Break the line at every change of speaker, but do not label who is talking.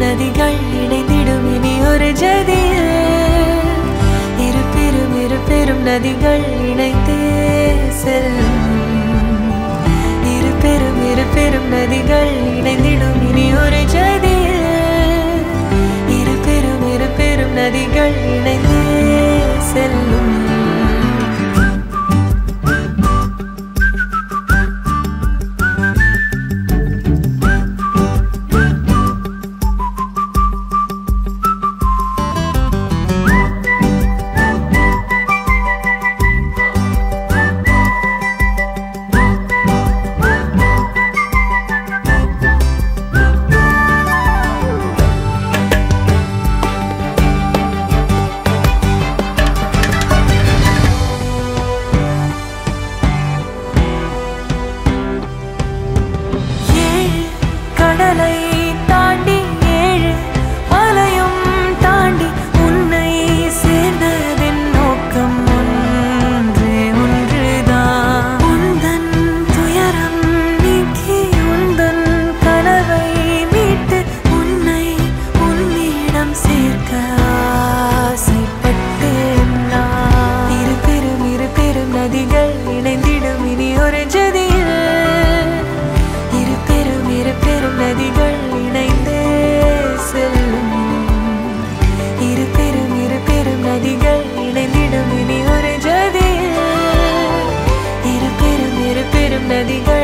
நதிகள் இணைந்திடும் இனி ஒரு ஜதியில் இரு பெரும் இரு பெரும் நதிகள் இணைத்தே செல்லும். இரு பெரும் இரு பெரும் நதிகள் இணைந்திடும் இனி ஒரு ஜதியில் இரு பெரும் இரு பெரும் நதிகள் இணை கவலை நதிகள்